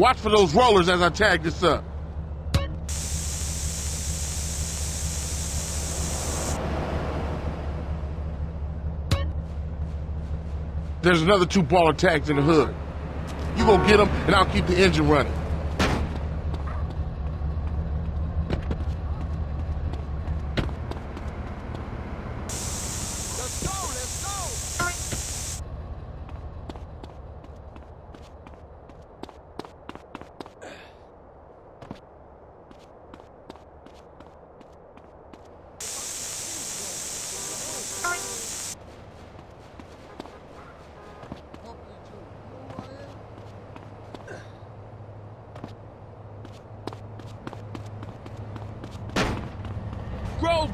Watch for those rollers as I tag this up. There's another two Ballas tags in the hood. You go get them, and I'll keep the engine running.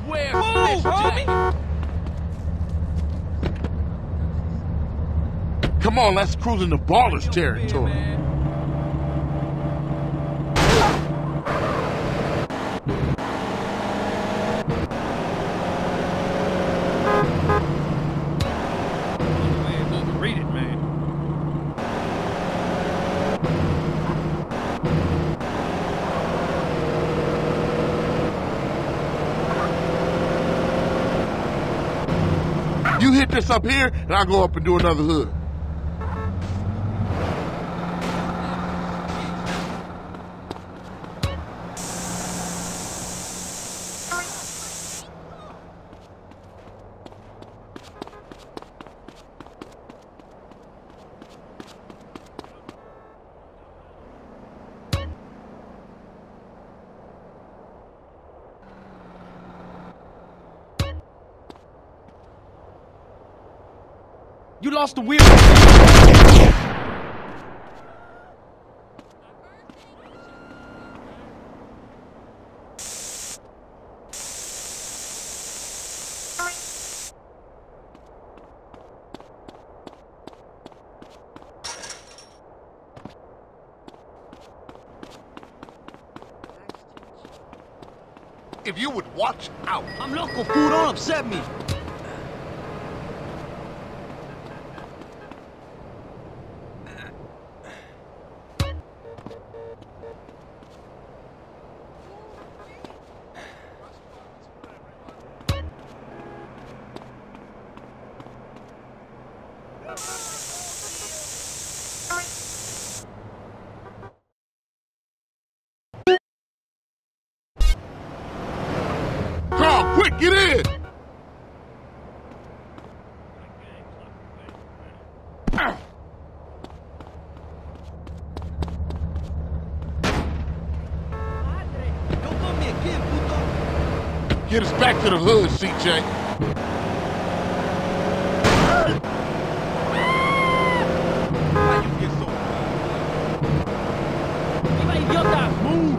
Where? Move, homie! Come on, let's cruise into Ballas territory. Man, read it, man. You hit this up here, and I'll go up and do another hood. You lost the wheel. If you would watch out. I'm local, fool. Don't upset me. Get us back to the hood, CJ. Why you get so Viva idiota! Move!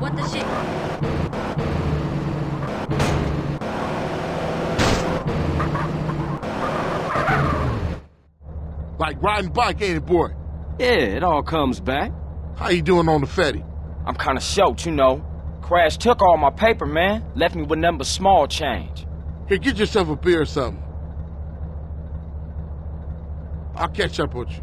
What the shit? Like riding bike, ain't it, boy? Yeah, it all comes back. How you doing on the Fetty? I'm kinda short, you know. Crash took all my paper, man. Left me with nothing but small change. Here, get yourself a beer or something. I'll catch up with you.